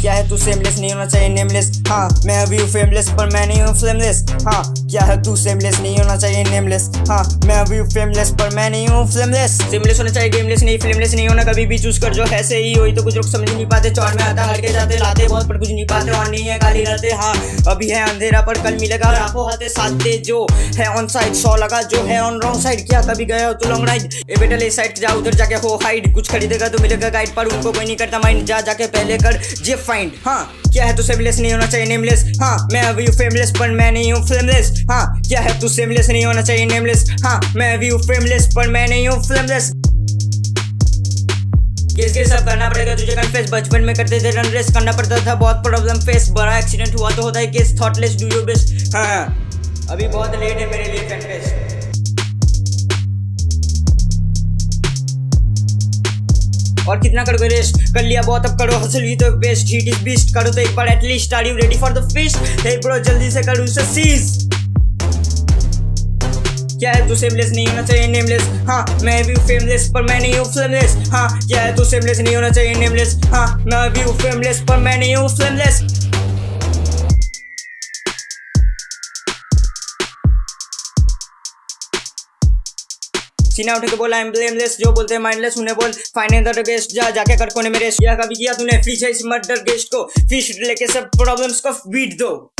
क्या है तू सेमलेस नहीं होना चाहिए नेमलेस हाँ मैं अभी हूँ फेमलेस पर मैं नहीं हूँ फ्लेमलेस हाँ क्या है तू सेमलेस नहीं होना चाहिए नेमलेस हाँ मैं अभी हूँ फेमलेस पर मैं नहीं हूँ फ्लेमलेस सेमलेस होना चाहिए गेमलेस नहीं फ्लेमलेस नहीं होना। कभी भी चूज़ कर, जो है सही हुई तो कुछ लोग समझ नहीं पाते। चौड़ में आता हड़के जाते, लाते बहुत, पर कुछ नहीं पाते। और नहीं है गाली रहते। हाँ अभी है अंधेरा, पर कल मिलेगा। आपको हाथे साथ दे, जो है ऑन साइड सौ लगा, जो है ऑन रॉन्ग साइड क्या कभी गया हो तो लॉन्ग राइड ए बेटा, ले साइड जा, उधर जाके हो हाइड कुछ खरीदेगा तो मिलेगा गाइड पर उनको कोई नहीं करता। माइंड जा, जाके पहले कर। जे फाइंड हाँ क्या है तू सेमलेस नहीं होना चाहिए नेमलेस हाँ मैं अभी हूँ फेमलेस पर मैं नहीं हूँ फिल्मलेस हाँ क्या है तू सेमलेस नहीं होना चाहिए नेमलेस हाँ मैं अभी हूँ फेमलेस पर मैं नहीं हूँ फिल्मलेस केस सब करना पड़ेगा तुझे कन्फेस बचपन में करते थे रन रेस करना पड़ता था बहुत प्रॉब्लम फेस बड़ा एक्सीडेंट हुआ तो होता है case thoughtless do your best हाँ अभी बहुत लेट है मेरे लिए कन्फेस और कितना करोगे रेस्ट कर लिया बहुत, अब करो हसल यू तो बेस्ट हीट इज़ बीस्ट करो तो एक बार at least are you ready for the fist hey bro जल्दी से करो उसे सीज क्या है तू सेमलेस नहीं होना चाहिए नेमलेस हाँ मैं भी फेमलेस पर मैं नहीं हूँ फ्लेमलेस हाँ क्या है तू सेमलेस नहीं होना चाहिए नेमलेस हाँ मैं भी हूँ फेमलेस पर मैं नहीं हूँ फ्लेमलेस सीना उठ के बोला एम ब्लेमलेस जो बोलते हैं माइंडलेस उन्हें बोल फाइनेंस गेस्ट जा, जाके कर कोने मेरे किया, कभी किया तूने फ़िश है इस मर्डर गेस्ट को फ़िश लेके सब प्रॉब्लम्स को बीट दो.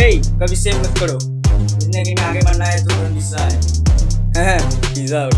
हे कभी सेम मत करो। ज़िंदगी में आगे बढ़ना है तो है। पिज्जा